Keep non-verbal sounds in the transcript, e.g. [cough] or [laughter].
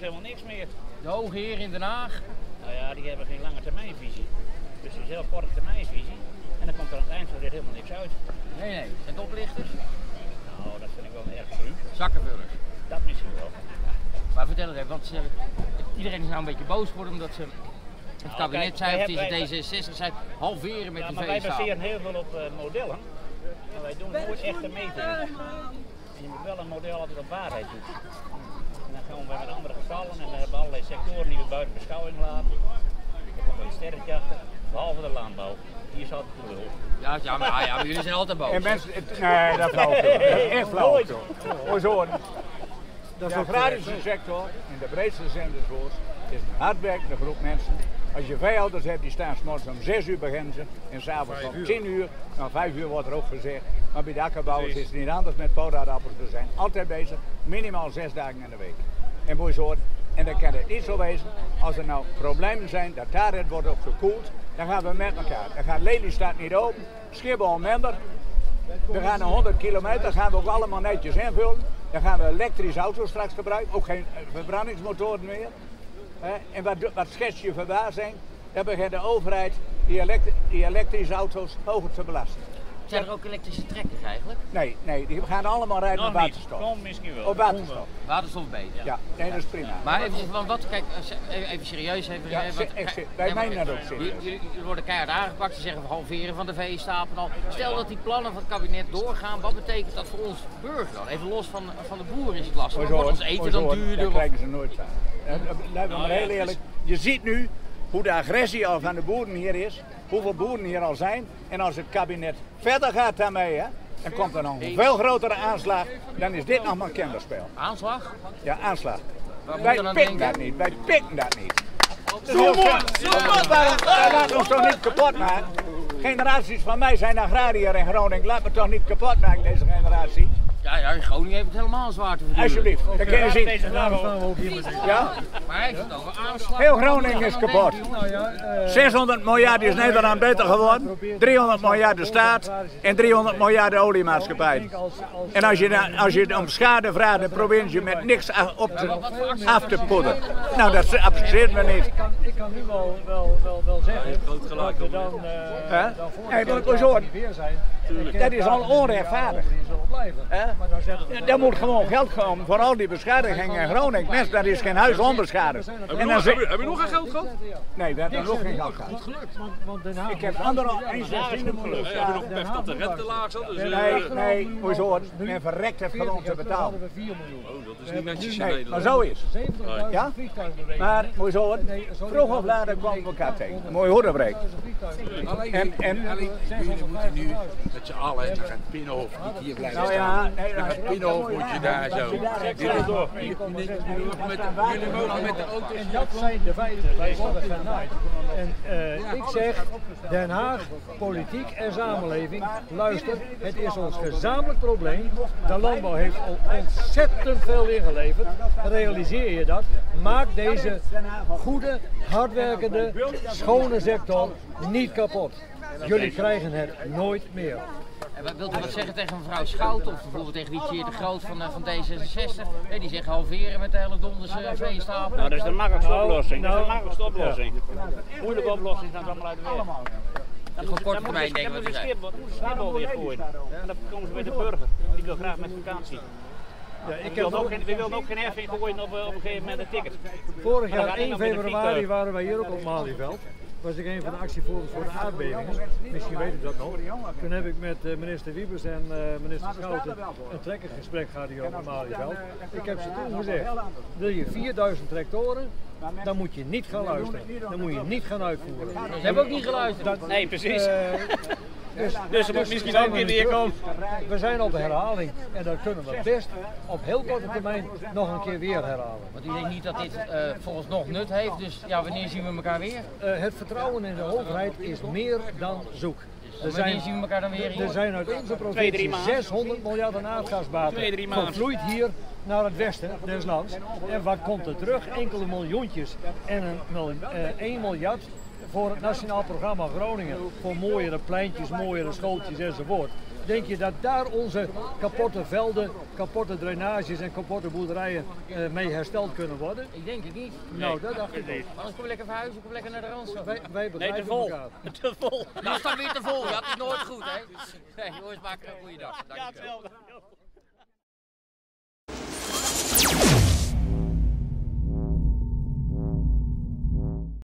niks meer. De hoge heer in Den Haag. Nou ja, die hebben geen lange termijnvisie. Dus het is heel korte termijnvisie. En dan komt er aan het eind van dit helemaal niks uit. Nee, nee. Zijn het oplichters? Nou, dat vind ik wel erg cru. Zakkenvullers. Dat misschien wel. Maar vertel het even, want ze, iedereen is nou een beetje boos geworden omdat ze het kabinet kijk, zei, of is D66 zei, halveren met Ja, die maar wij baseren heel veel op eh, modellen. Maar wij doen nooit echte metingen. En je moet wel een model altijd op waarheid doen. We met andere getallen en dan hebben we allerlei sectoren die we buiten beschouwing laten. Dan komt er een sterretje achter, behalve de landbouw. Die is altijd de lul. Ja, ja, maar, ah, ja, maar jullie zijn altijd boos. En mensen, het- nee, dat flauw. [laughs] Echt flauw. Hoor zo. De agrarische sector, in de breedste zin des woords, is een hardwerkende groep mensen. Als je veehouders hebt, die staan 's morgens om 6 uur beginnen ze en s'avonds om 10 uur. Nou, 5 uur wordt er ook gezegd. Maar bij de akkerbouwers is het niet anders met podaardappels. We zijn altijd bezig, minimaal 6 dagen in de week. En zo. En dan kan het niet zo wezen, als er nou problemen zijn, dat daar het wordt ook gekoeld, dan gaan we met elkaar. Dan gaat Lelystad niet open, Schiphol minder, we gaan een 100 kilometer, gaan we ook allemaal netjes invullen. Dan gaan we elektrische auto's straks gebruiken, ook geen eh, verbrandingsmotoren meer. En wat, wat schets je verbazing? Dan begint de overheid die, die elektrische auto's hoger te belasten. Zijn er ook elektrische trekkers eigenlijk? Nee, nee, die gaan allemaal rijden Nog op niet. waterstof. Kom misschien wel. Op waterstof. Waterstof beter. Ja, nee, dat is prima. Maar even, van wat, kijk, eh, even serieus. Even, Ja, eh, wat- echt, kijk, wij menen dat ook serieus. Jullie, worden keihard aangepakt. Ze zeggen halveren van de veestapel al. Stel dat die plannen van het kabinet doorgaan, wat betekent dat voor ons burger dan? Even los van, van de boer is het lastig. Want Wordt ons eten dan duurder? Dat krijgen ze nooit aan. En, eh, Laten we Nou maar ja, heel eerlijk. Je ziet nu hoe de agressie al van de boeren hier is. Hoeveel boeren hier al zijn. En als het kabinet verder gaat daarmee, hè, dan komt er nog een veel grotere aanslag. Dan is dit nog maar een kinderspel. Aanslag? Ja, aanslag. Waar Wij pikken dat niet. Wij pikken dat niet. Zo mooi! Waarom laat ons toch niet kapot maken? Generaties van mij zijn agrariër in Groningen. Laat me toch niet kapot maken, deze generatie. Ja, ja, in Groningen heeft het helemaal zwaar te verduren. Alsjeblieft, dat kun je zien. Ja? Maar hij heeft het over aanslag. Heel Groningen is kapot. Nou ja, eh, 600 miljard is Nederland beter geworden. 300 miljard de staat en 300 miljard de oliemaatschappij. En als je, dan- als je om schade vraagt, dan probeer je met niks af, op te, af te poederen. Nou, dat apprecieert me niet. ik, kan, nu wel, wel, wel, wel zeggen dat we dan, eh Hè? dan voor Hey, maar ik hoor- weer zijn. Dat is al onrechtvaardig. Blijven. Hè? Maar dan zeggen we Er moet gewoon geld komen voor al die beschadigingen in Groningen. Mensen, daar is geen huis onbeschadigd. En dan Heb je, heb je nog geen geld gehad? Nee, we hebben nog geen geld gehad. Want, want Den Haag Ik heb afsluiten. 1,16 moeten We hebben nog pech dat de rente laag zat. Dus, eh, Nee, nee, moet je horen. Men verrekt het gewoon te betalen. hadden we 4 miljoen. oh, dat is niet netjes in Nee, maar Nederland. zo is het. 70.000 Ja? Maar moet je horen, vroeg of later komen we elkaar tegen. Mooi hoedenbreek. En, en, Jullie moeten nu met z'n allen naar het Binnenhof niet hier blijven nou ja, nee, het Binnenhof moet je daar zo. Jullie mogen met de auto's En dat zijn de feiten. Genaaid. En eh, ik zeg, Den Haag, politiek en samenleving, luister, het is ons gezamenlijk probleem. De landbouw heeft al ontzettend veel ingeleverd. Realiseer je dat? Maak deze goede, hardwerkende, schone sector niet kapot. Jullie krijgen het nooit meer. En wilt u wat zeggen tegen mevrouw Schout of bijvoorbeeld tegen die Tjeer de Groot van, eh, van D66? Hè, die zeggen halveren met de hele donderse veestapel. Nou, dat is de makkelijkste Nou, oplossing. Dat is de nou, makkelijkste oplossing. Moeilijke oplossing gaat allemaal uit de weg. Dan Gewoon moet- kort dan termijn moet- denken dan wat moet u je zei. schip- moet je schip alweer gooien. En dan komen ze bij de burger. Die wil graag met vakantie. Ja, ik We wilden ook geen, we wilden ook geen heffing gooien op, eh, op een gegeven moment een ticket. vorig Dan jaar gaat hij 1 nog met een februari waren wij hier ook op Malieveld. Was ik een van de actievoerders voor de aardbevingen. Misschien weet u dat nog. Toen heb ik met eh, minister Wiebes en eh, minister Schouten een trekkergesprek gehad hier op Malieveld. Ik heb ze toen gezegd, wil je 4000 tractoren, dan moet je niet gaan luisteren. Dan moet je niet gaan uitvoeren. Ze hebben ook niet geluisterd. Nee, precies. Eh, [laughs] dus, Dus er moet misschien ook een keer weer komen. We zijn op de herhaling en dat kunnen we best op heel korte termijn nog een keer weer herhalen. Want u denkt niet dat dit eh volgens nog nut heeft, dus ja, wanneer zien we elkaar weer? Eh, het vertrouwen in de overheid is meer dan zoek. Er Wanneer zien we elkaar dan weer er zijn uit onze provincie maanden. 600 miljard aan aardgasbaten gevloeid hier naar het westen des lands. En wat komt er terug? Enkele miljoentjes en een mil, eh, 1 miljard voor het Nationaal Programma Groningen, voor mooiere pleintjes, mooiere schooltjes enzovoort. Denk je dat daar onze kapotte velden, kapotte drainages en kapotte boerderijen eh, mee hersteld kunnen worden? Ik denk het niet. Nou, dat dacht ik. Maar Anders kom je lekker verhuizen, kom lekker naar de Randstad. Wij, wij Nee, begrijpen te vol. elkaar. Te vol. Nou, is dan weer te vol. Ja, het is nooit goed, hè? Nee, jongens, maak er een goede dag. Dankjewel. wel.